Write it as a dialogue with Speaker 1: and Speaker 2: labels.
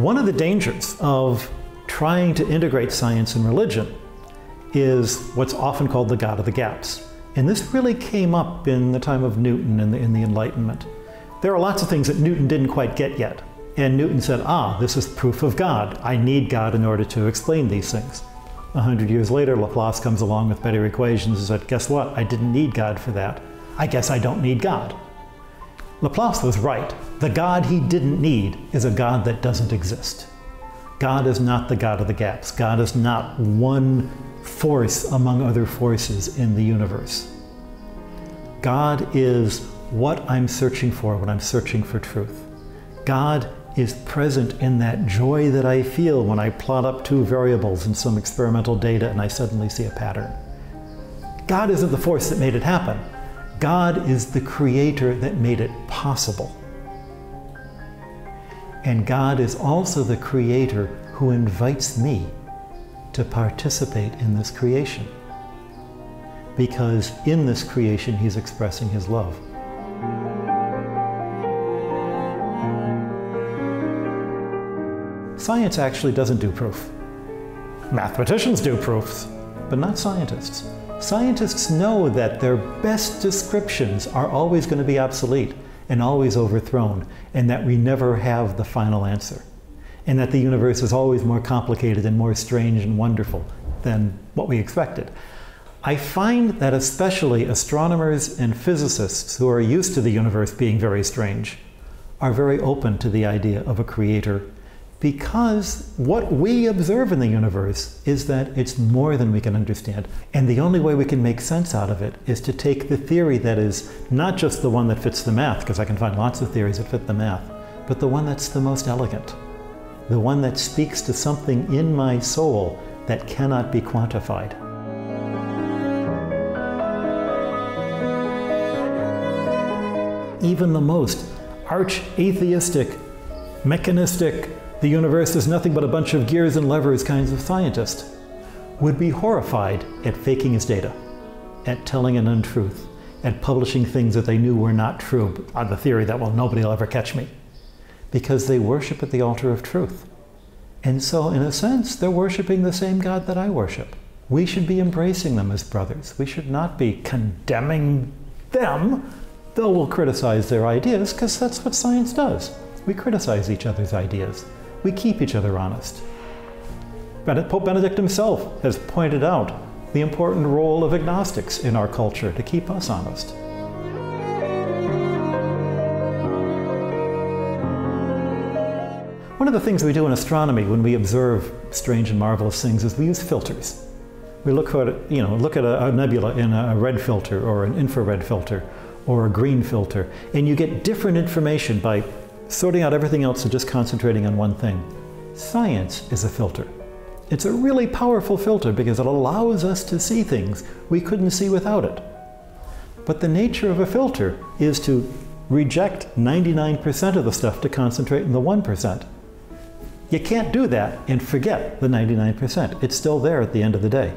Speaker 1: One of the dangers of trying to integrate science and religion is what's often called the God of the gaps. And this really came up in the time of Newton and the, in the Enlightenment. There are lots of things that Newton didn't quite get yet. And Newton said, ah, this is proof of God. I need God in order to explain these things. A hundred years later, Laplace comes along with better equations and said, guess what? I didn't need God for that. I guess I don't need God. Laplace was right. The God he didn't need is a God that doesn't exist. God is not the God of the gaps. God is not one force among other forces in the universe. God is what I'm searching for when I'm searching for truth. God is present in that joy that I feel when I plot up two variables in some experimental data and I suddenly see a pattern. God isn't the force that made it happen. God is the creator that made it possible. And God is also the creator who invites me to participate in this creation. Because in this creation, he's expressing his love. Science actually doesn't do proof. Mathematicians do proofs, but not scientists. Scientists know that their best descriptions are always going to be obsolete and always overthrown, and that we never have the final answer, and that the universe is always more complicated and more strange and wonderful than what we expected. I find that especially astronomers and physicists who are used to the universe being very strange are very open to the idea of a creator because what we observe in the universe is that it's more than we can understand. And the only way we can make sense out of it is to take the theory that is not just the one that fits the math, because I can find lots of theories that fit the math, but the one that's the most elegant, the one that speaks to something in my soul that cannot be quantified. Even the most arch atheistic, mechanistic, the universe is nothing but a bunch of gears and levers kinds of scientist would be horrified at faking his data, at telling an untruth, at publishing things that they knew were not true on the theory that, well, nobody will ever catch me, because they worship at the altar of truth. And so, in a sense, they're worshiping the same God that I worship. We should be embracing them as brothers. We should not be condemning them, though we'll criticize their ideas, because that's what science does. We criticize each other's ideas we keep each other honest. Pope Benedict himself has pointed out the important role of agnostics in our culture to keep us honest. One of the things we do in astronomy when we observe strange and marvelous things is we use filters. We look at, you know, look at a, a nebula in a red filter or an infrared filter or a green filter, and you get different information by sorting out everything else and just concentrating on one thing. Science is a filter. It's a really powerful filter because it allows us to see things we couldn't see without it. But the nature of a filter is to reject 99% of the stuff to concentrate on the 1%. You can't do that and forget the 99%. It's still there at the end of the day.